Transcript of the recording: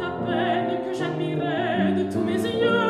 ta peine que j'admirais de tous mes yeux.